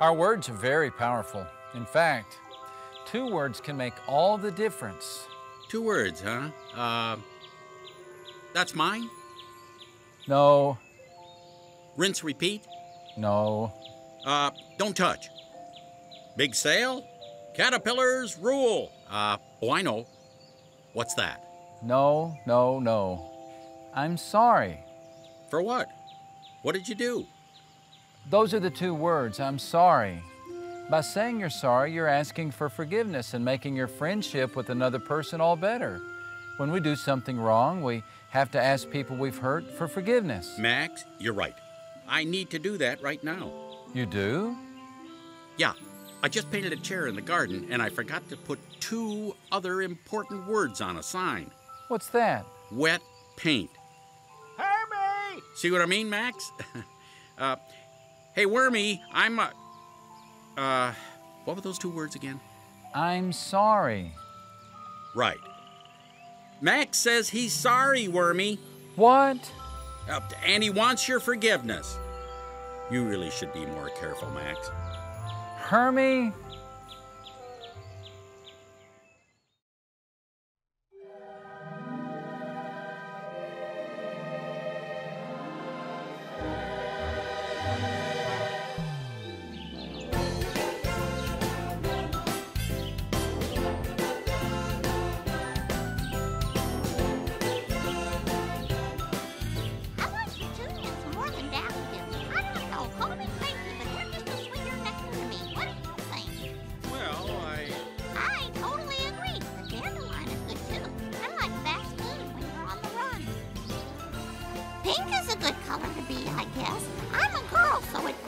Our words are very powerful. In fact, two words can make all the difference. Two words, huh? Uh, that's mine? No, Rinse, repeat? no, Uh, don't touch. Big sale? Caterpillars rule. Uh, oh, I know. What's that? no, no, no. I'm sorry. For what? What did you do? Those are the two words, I'm sorry. By saying you're sorry, you're asking for forgiveness and making your friendship with another person all better. When we do something wrong, we have to ask people we've hurt for forgiveness. Max, you're right. I need to do that right now. You do? Yeah, I just painted a chair in the garden and I forgot to put two other important words on a sign What's that? wet paint. Hermie! See what I mean, Max? uh, hey, Wormy, I'm. Uh, uh, what were those two words again? I'm sorry. Right. Max says he's sorry, Wormy, What? uh, and he wants your forgiveness. You really should be more careful, Max. Hermie?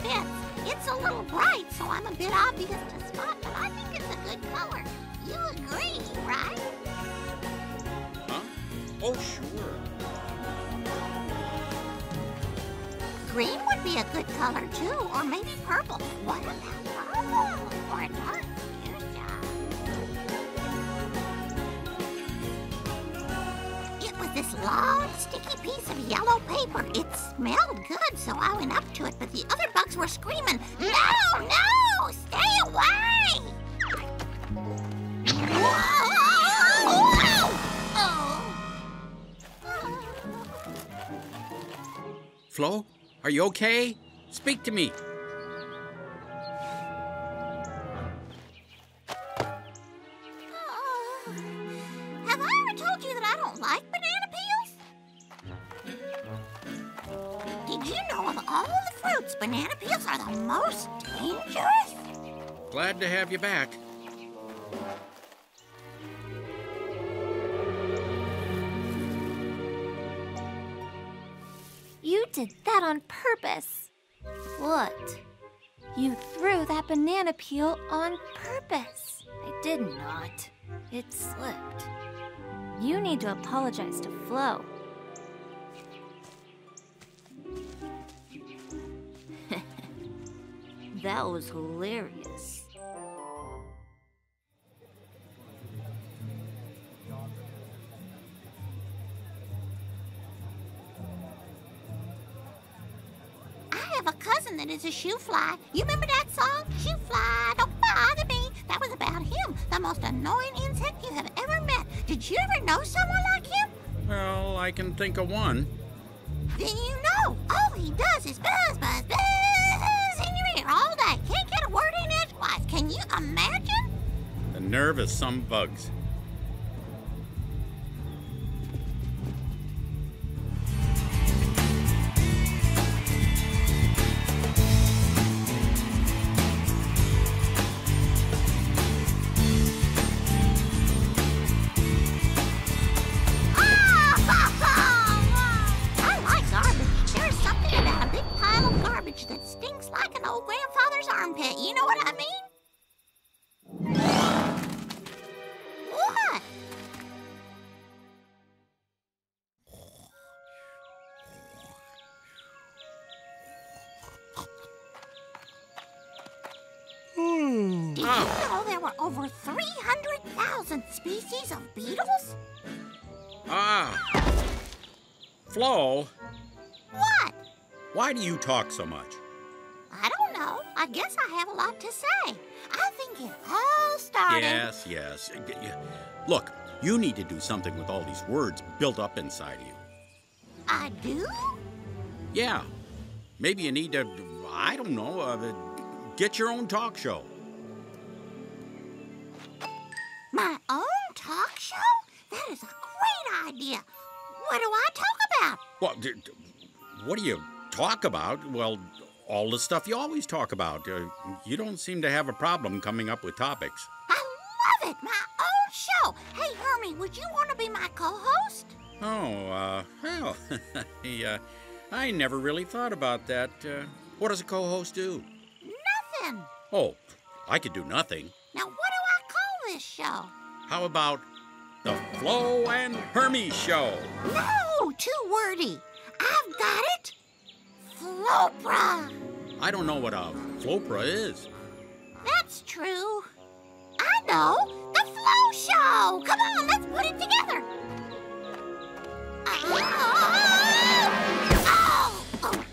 Fits. It's a little bright, so I'm a bit obvious to spot, but I think it's a good color. You agree, right? Huh? Oh, sure. Green would be a good color too, or maybe purple. What about purple? Or dark fuchsia? It was this long, sticky piece of yellow paper. It smelled good, so I went up to it, the other bugs were screaming, No, no, stay away! Flo, are you okay? Speak to me. Banana peels are the most dangerous? Glad to have you back. You did that on purpose. What? You threw that banana peel on purpose. I did not. It slipped. You need to apologize to Flo. That was hilarious. I have a cousin that is a shoe fly. You remember that song? Shoe fly, don't bother me. That was about him, the most annoying insect you have ever met. Did you ever know someone like him? Well, I can think of one. Then you know. All he does is buzz, buzz, buzz in all day. Can't get a word in edgewise. Can you imagine? The nerve of some bugs. Over 300,000 species of beetles? Ah. Flo, What? why do you talk so much? I don't know. I guess I have a lot to say. I think it all started. Yes, yes. Look, you need to do something with all these words built up inside you. I do? Yeah. Maybe you need to, I don't know, uh, get your own talk show. What do you talk about? Well, all the stuff you always talk about. Uh, you don't seem to have a problem coming up with topics. I love it. My own show. Hey, Hermie, would you want to be my co-host? Oh, uh, well, I, uh, I never really thought about that. Uh, what does a co host do? Nothing. Oh, I could do nothing. Now, what do I call this show? How about the Flo and Hermie Show? No, too wordy. I've got it. Flopra. I don't know what a Flopra is. That's true. I know. The Flo Show. Come on, let's put it together. Oh! Oh!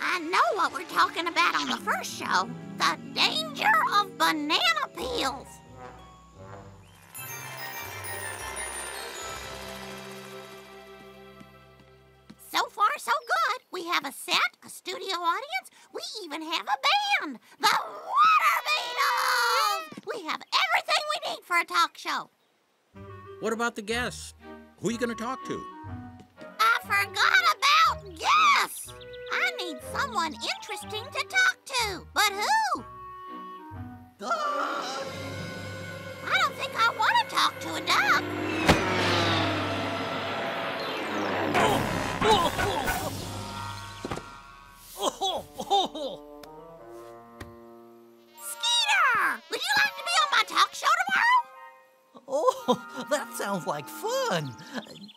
I know what we're talking about on the first show. The danger of banana peels. Have a set, a studio audience. We even have a band, the Water Beatles. We have everything we need for a talk show. What about the guests? Who are you going to talk to? I forgot about guests. I need someone interesting to talk to. But who? Ah! I don't think I want to talk to a duck. Oh! Oh! Oh! Skeeter, would you like to be on my talk show tomorrow? Oh, that sounds like fun.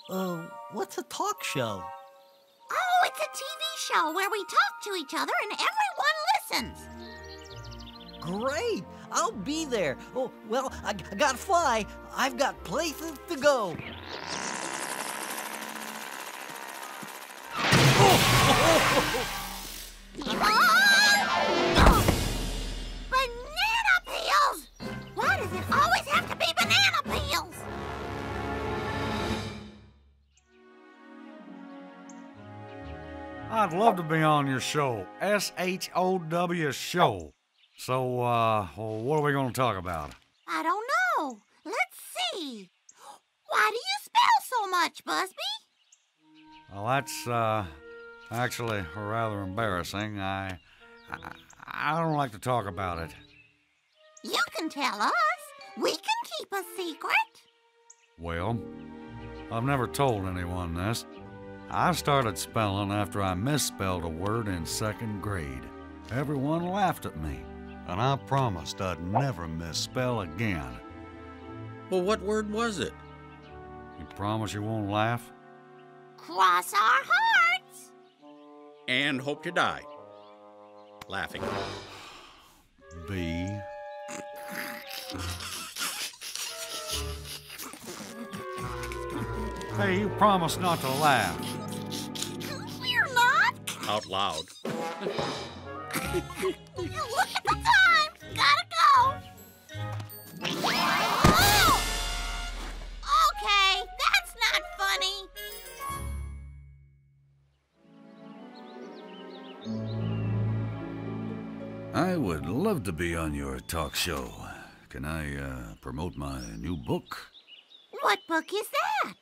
Uh, what's a talk show? Oh, it's a TV show where we talk to each other and everyone listens. Great. I'll be there. Oh, well, I, I gotta fly. I've got places to go. Oh! Banana peels! Why does it always have to be banana peels? I'd love to be on your show. S H O W show. So, uh, what are we going to talk about? I don't know. Let's see. Why do you spell so much, Busby? Well, that's, uh, actually rather embarrassing. I, I, I don't like to talk about it. You can tell us. We can keep a secret. Well, I've never told anyone this. I started spelling after I misspelled a word in second grade. Everyone laughed at me, and I promised I'd never misspell again. Well, what word was it? You promise you won't laugh? Cross our hearts. And hope to die. Laughing. B. Hey, you promised not to laugh. We're not. Out loud. I would love to be on your talk show. Can I uh, promote my new book? What book is that?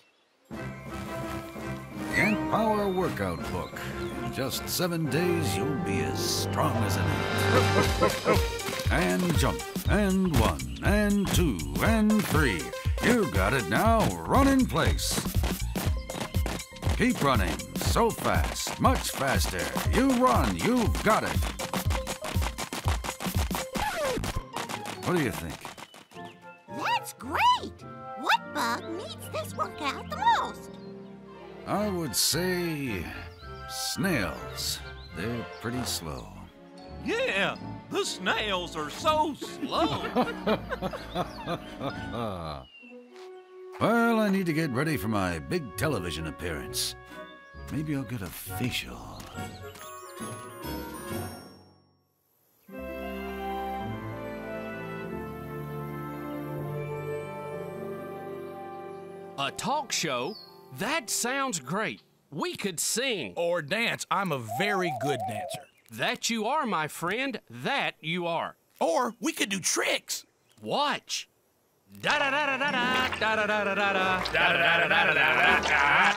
Ant Power Workout Book. In just seven days, you'll be as strong as an ant. and jump, and one, and two, and three. You got it now. Run in place. Keep running. So fast. Much faster. You run. You've got it. What do you think? That's great. What bug needs this workout the most? I would say snails. They're pretty slow. Yeah, the snails are so slow. Well, I need to get ready for my big television appearance. Maybe I'll get a facial. A talk show? That sounds great. We could sing. Or dance. I'm a very good dancer. That you are, my friend. That you are. Or we could do tricks. Watch. Da da da da da da da da da da da da da da da da da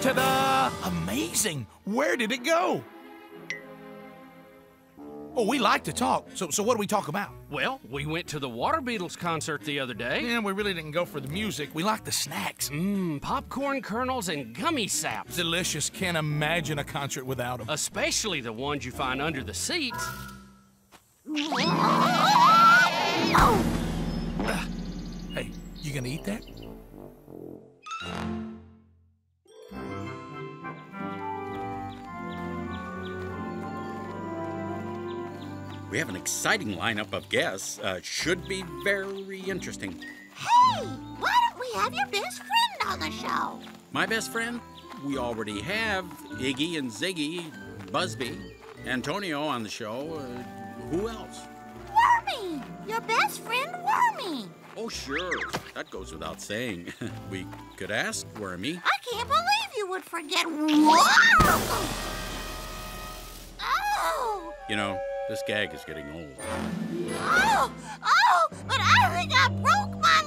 Ta-da! Amazing! Where did it go? Oh, we like to talk. So, so what do we talk about? Well, we went to the Water Beatles concert the other day. Yeah, we really didn't go for the music. We like the snacks. Mmm, popcorn kernels and gummy saps. Delicious. Can't imagine a concert without them. Especially the ones you find under the seats. Hey, you gonna eat that? We have an exciting lineup of guests. Uh, should be very interesting. Hey, why don't we have your best friend on the show? My best friend? We already have Iggy and Ziggy, Busby, Antonio on the show. Uh, who else? Wormy! Your best friend, Wormy! Oh, sure. That goes without saying. we could ask Wormy. I can't believe you would forget Wormy! Oh! You know, this gag is getting old. Oh! Oh! But I think I broke my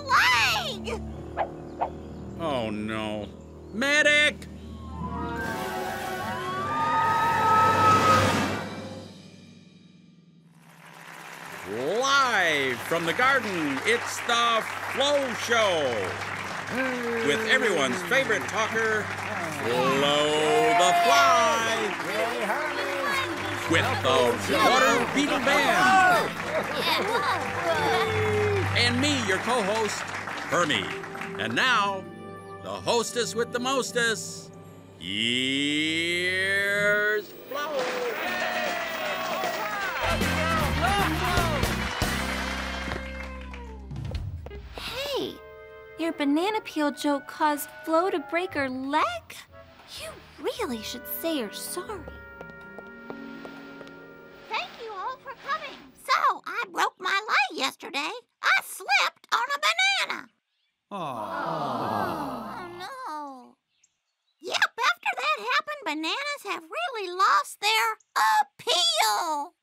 leg! Oh, no. Medic! Live from the garden, it's the Flo Show. With everyone's favorite talker, Flo the Fly. With the Water Beetle Band. And me, your co host, Hermie. And now, the hostess with the mostest. Here's Flo. Hey, your banana peel joke caused Flo to break her leg? You really should say you're sorry. Broke my leg yesterday. I slipped on a banana. Oh, no. Yep, after that happened, bananas have really lost their appeal.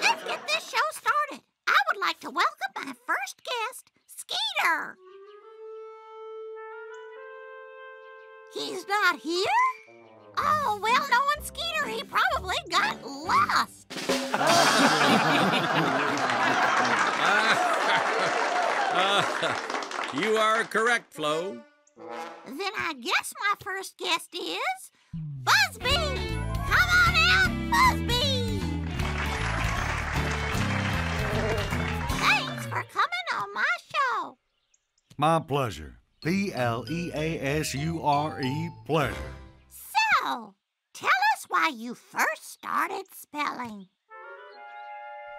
Let's get this show started. I would like to welcome my first guest, Skeeter. He's not here? Oh, well, knowing Skeeter, he probably got lost. You are correct, Flo. Then I guess my first guest is Busby. Come on out, Busby. Thanks for coming on my show. My pleasure. P L E A S U R E, pleasure. So, tell us why you first started spelling.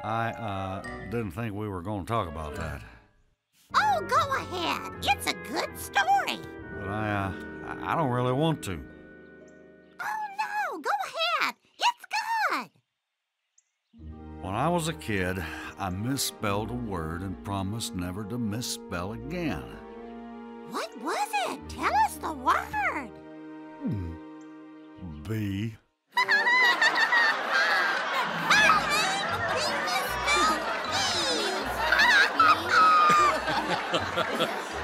I, uh, didn't think we were going to talk about that. Oh, go ahead. It's a good story. But I, uh, I don't really want to. Oh, no, go ahead. It's good. When I was a kid, I misspelled a word and promised never to misspell again. B.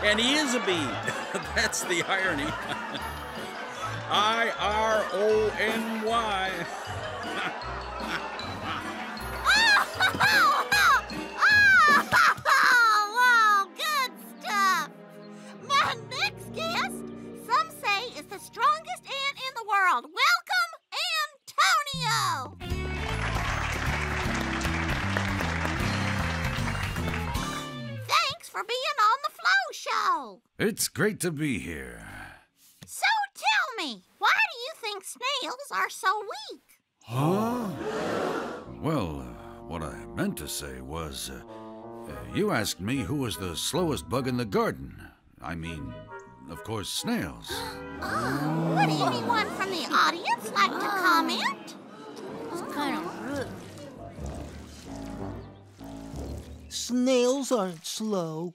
and he is a bee. That's the irony. I R O N Y. Oh, for being on the Flo Show. It's great to be here. So tell me, why do you think snails are so weak? Huh? Well, uh, what I meant to say was uh, uh, you asked me who was the slowest bug in the garden. I mean, of course, snails. Oh, would anyone from the audience like to comment? It's kind of snails aren't slow.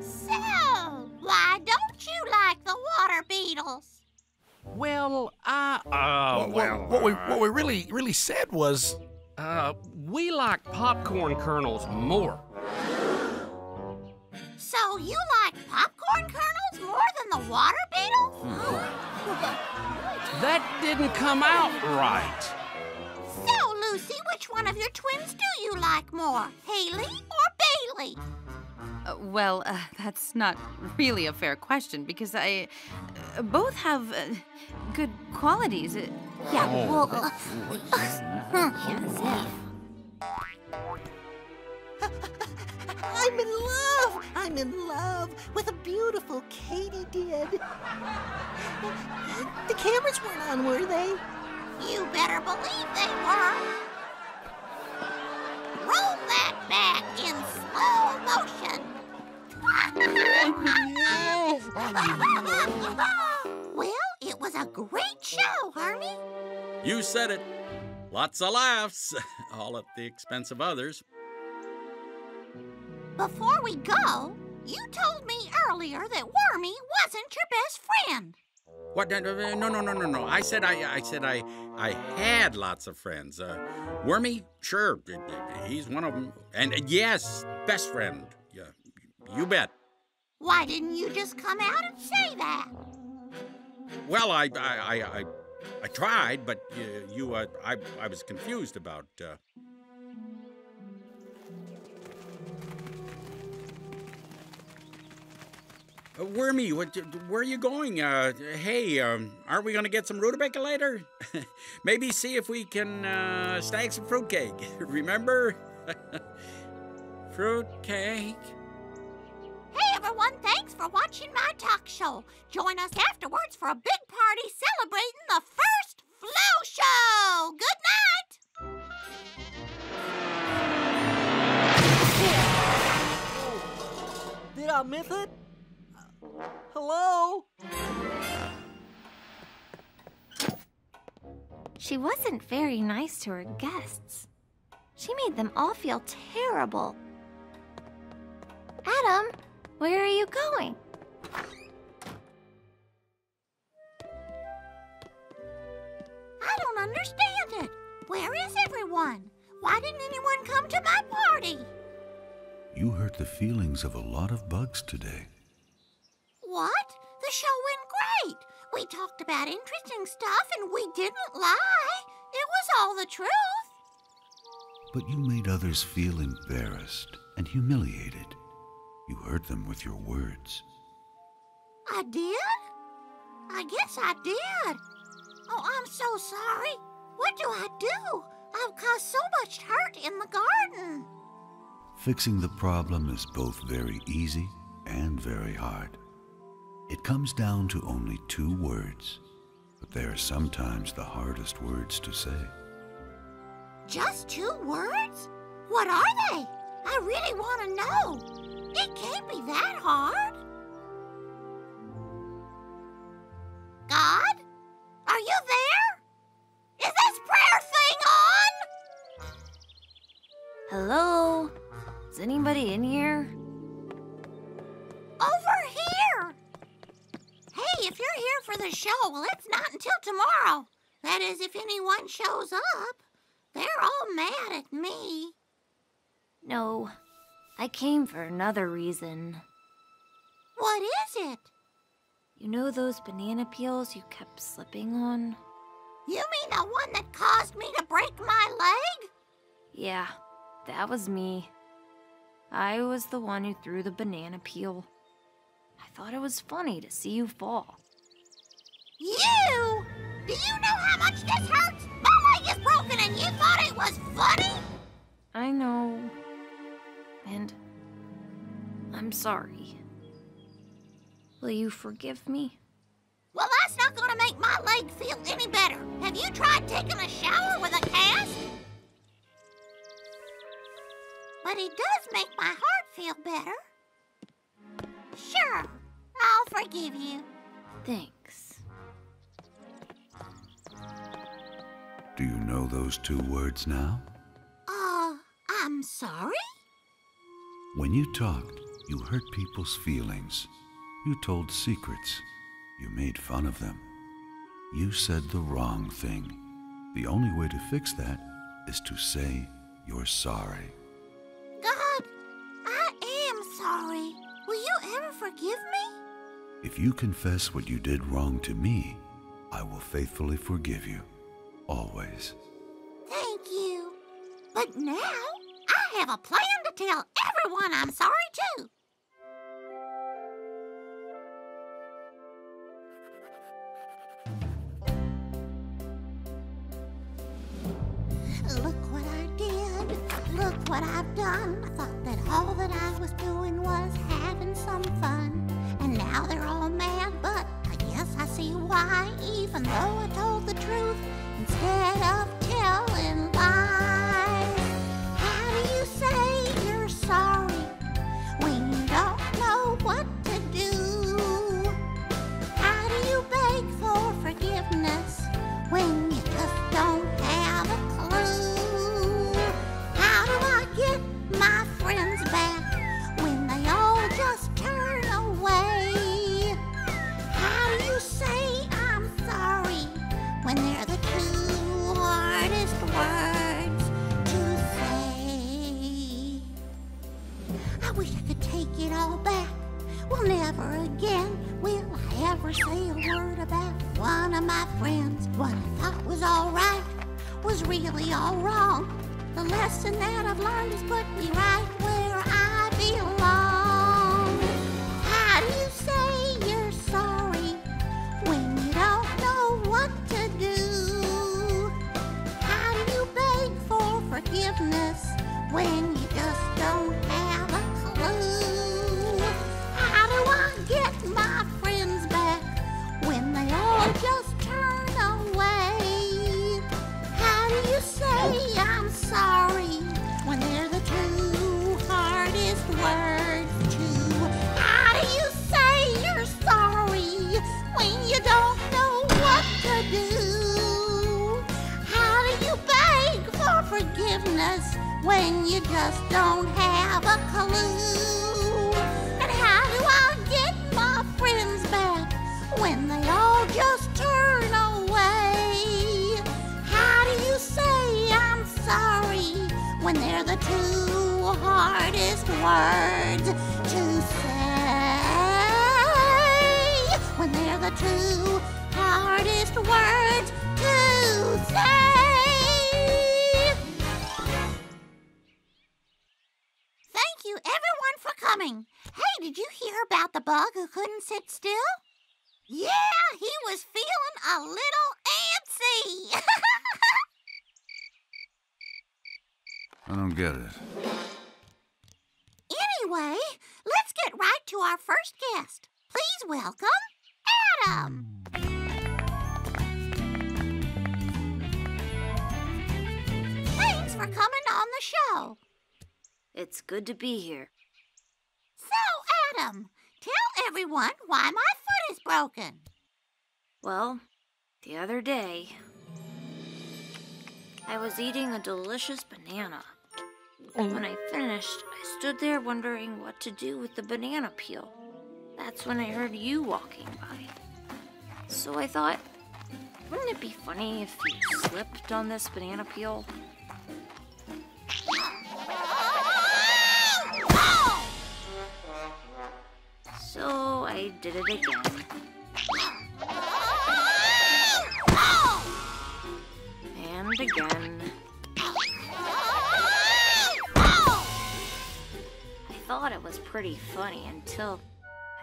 So, why don't you like the water beetles? Well, I. What- Uh, what- well. what, we what we really really said was Uh, we like popcorn kernels more. So you like popcorn kernels more than the water beetles? That didn't come out right. So, Lucy, which one of your twins do you like more, Haley or Bailey? Uh, well, uh, that's not really a fair question because I. Uh, both have uh, good qualities. Uh, Yeah, Oh. well, uh, yes, I'm in love. I'm in love with a beautiful katydid. The cameras weren't on, were they? You better believe they were. Roll that back in slow motion. well, it was a great show, Hermie. You said it. Lots of laughs, all at the expense of others. Before we go, you told me earlier that Wormy wasn't your best friend. What? No, no, no, no, no, no. I said I, I said I, I had lots of friends. Uh, Wormy, sure, he's one of them. And uh, yes, best friend. Yeah, you bet. Why didn't you just come out and say that? Well, I, I, I, I, I tried, but uh, you, uh, I, I was confused about. Uh, Uh, Wormy, what, where are you going? Uh, hey, um, aren't we going to get some rutabaga later? Maybe see if we can uh, snag some fruitcake. Remember? fruitcake. Hey everyone, thanks for watching my talk show. Join us afterwards for a big party celebrating the first Flo Show. Good night. Did I miss it? She wasn't very nice to her guests. She made them all feel terrible. Adam, where are you going? I don't understand it. Where is everyone? Why didn't anyone come to my party? You hurt the feelings of a lot of bugs today. We talked about interesting stuff and we didn't lie. It was all the truth. But you made others feel embarrassed and humiliated. You hurt them with your words. I did? I guess I did. Oh, I'm so sorry. What do I do? I've caused so much hurt in the garden. Fixing the problem is both very easy and very hard. It comes down to only two words, but they are sometimes the hardest words to say. Just two words? What are they? I really want to know. It can't be that hard. God? Are you there? Is this prayer thing on? Hello? Is anybody in here? For the show, well, it's not until tomorrow. That is, if anyone shows up. They're all mad at me. No, I came for another reason. What is it? You know those banana peels you kept slipping on? You mean the one that caused me to break my leg? Yeah, that was me. I was the one who threw the banana peel. I thought it was funny to see you fall. You? Do you know how much this hurts? My leg is broken and you thought it was funny? I know. And I'm sorry. Will you forgive me? Well, that's not gonna make my leg feel any better. Have you tried taking a shower with a cast? But it does make my heart feel better. Sure, I'll forgive you. Thanks. Do you know those two words now? Uh, I'm sorry? When you talked, you hurt people's feelings. You told secrets. You made fun of them. You said the wrong thing. The only way to fix that is to say you're sorry. God, I am sorry. Will you ever forgive me? If you confess what you did wrong to me, I will faithfully forgive you. Always. Thank you. But now, I have a plan to tell everyone I'm sorry too. Look what I did. Look what I've done. I thought that all that I was doing was having some fun. And now they're all mad, but I guess I see why, even though I told the truth instead of telling my friends. What I thought was all right was really all wrong. The lesson that I've learned has put me right when they're the two hardest words to say? When they're the two hardest words to say. Thank you, everyone, for coming. Hey, did you hear about the bug who couldn't sit still? Yeah, he was feeling a little antsy. I don't get it. anyway, let's get right to our first guest. Please welcome Adam. Thanks for coming on the show. It's good to be here. So, Adam, tell everyone why my foot is broken. Well, the other day, I was eating a delicious banana. When I finished, I stood there wondering what to do with the banana peel. That's when I heard you walking by. So I thought, wouldn't it be funny if you slipped on this banana peel? So I did it again. And again. Thought it was pretty funny until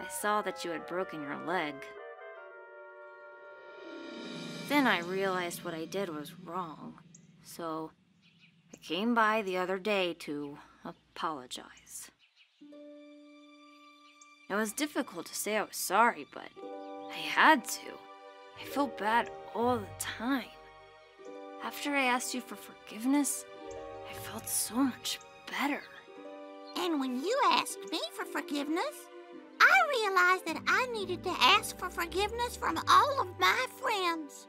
I saw that you had broken your leg. Then I realized what I did was wrong. So I came by the other day to apologize. It was difficult to say I was sorry, but I had to. I felt bad all the time. After I asked you for forgiveness, I felt so much better. And when you asked me for forgiveness, I realized that I needed to ask for forgiveness from all of my friends.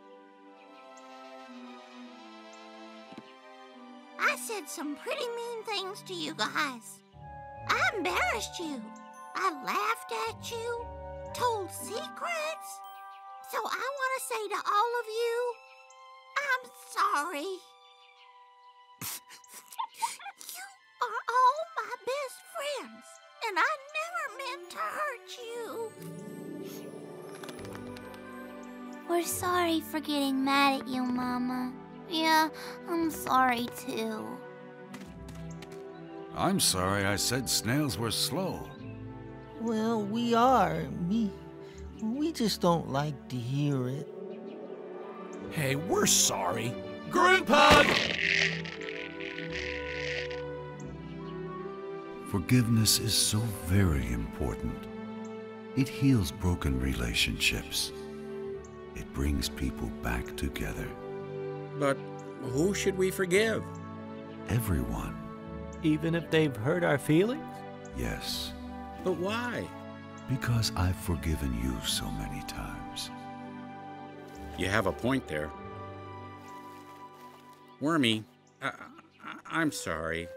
I said some pretty mean things to you guys. I embarrassed you. I laughed at you, told secrets. So I want to say to all of you, I'm sorry. you are all my best friends, and I never meant to hurt you. We're sorry for getting mad at you, Mama. Yeah, I'm sorry too. I'm sorry I said snails were slow. Well, we are. We, we just don't like to hear it. Hey, we're sorry. Group hug! Forgiveness is so very important. It heals broken relationships. It brings people back together. But who should we forgive? Everyone, Even if they've hurt our feelings? yes. But why? Because I've forgiven you so many times. You have a point there. Wormy, I, I, I'm sorry.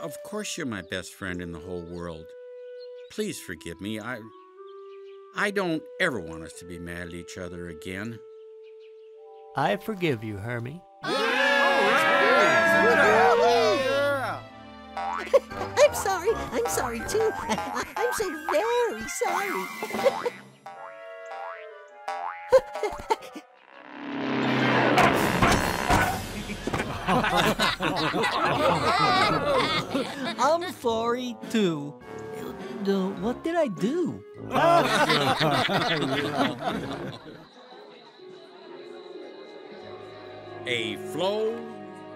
Of course you're my best friend in the whole world. Please forgive me. I I don't ever want us to be mad at each other again. I forgive you, Hermie. I'm sorry. I'm sorry too. I'm so very sorry. I'm sorry too. Uh, what did I do? A Flo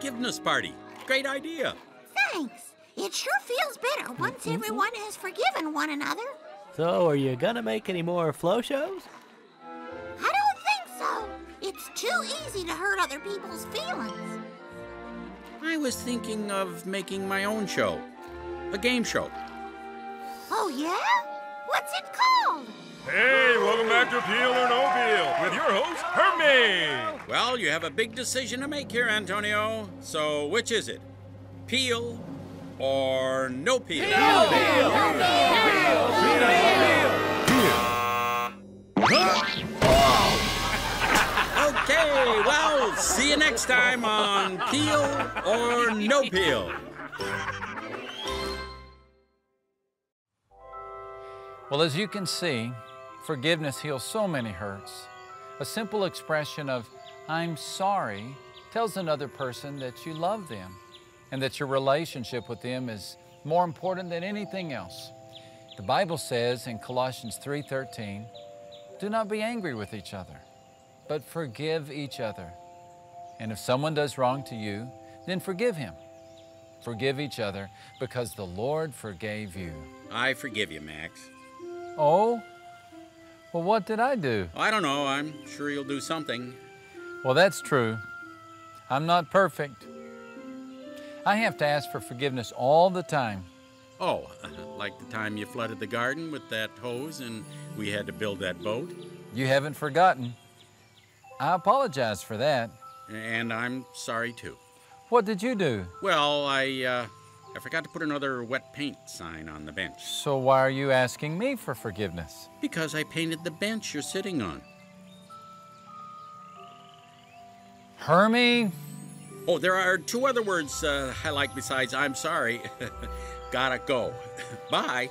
forgiveness party. Great idea. Thanks. It sure feels better once everyone has forgiven one another. So, are you gonna make any more Flo shows? I don't think so. It's too easy to hurt other people's feelings. I was thinking of making my own show. A game show. Oh, yeah? What's it called? Hey, welcome back to Peel or No Peel with your host, Hermie. Well, you have a big decision to make here, Antonio. So, which is it? Peel or no peel? Well, see you next time on Peel or No Peel. Well, as you can see, forgiveness heals so many hurts. A simple expression of, I'm sorry, tells another person that you love them and that your relationship with them is more important than anything else. The Bible says in Colossians 3:13, "Do not be angry with each other, but forgive each other. And if someone does wrong to you, then forgive him. Forgive each other because the Lord forgave you." I forgive you, Max. Oh? Well, what did I do? I don't know. I'm sure you'll do something. Well, that's true. I'm not perfect. I have to ask for forgiveness all the time. Oh, like the time you flooded the garden with that hose and we had to build that boat? You haven't forgotten. I apologize for that. And I'm sorry too. What did you do? Well, I uh, I forgot to put another wet paint sign on the bench So why are you asking me for forgiveness? because I painted the bench you're sitting on. Hermie? Oh, there are two other words uh, I like besides I'm sorry. Gotta go. Bye.